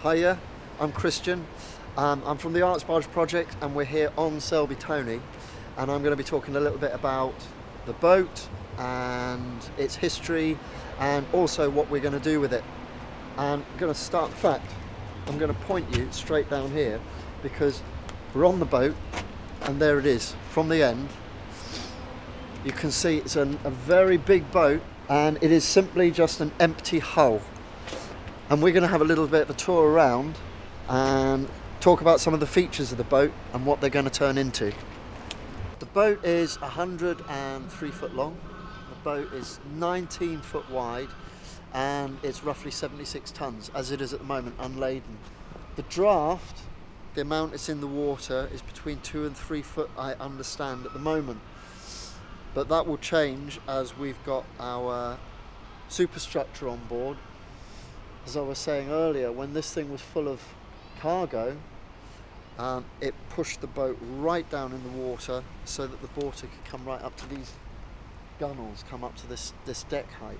Hiya, I'm Christian. Um, I'm from the Arts Barge Project and we're here on Selby Tony and I'm going to be talking a little bit about the boat and its history and also what we're going to do with it. And I'm going to start, in fact, I'm going to point you straight down here because we're on the boat and there it is from the end. You can see it's an, a very big boat and it is simply just an empty hull and we're going to have a little bit of a tour around and talk about some of the features of the boat and what they're going to turn into. The boat is 103 foot long, the boat is 19 foot wide and it's roughly 76 tons as it is at the moment unladen. The draft, the amount it's in the water is between two and three foot I understand at the moment but that will change as we've got our superstructure on board as I was saying earlier, when this thing was full of cargo, um, it pushed the boat right down in the water so that the water could come right up to these gunnels, come up to this, this deck height.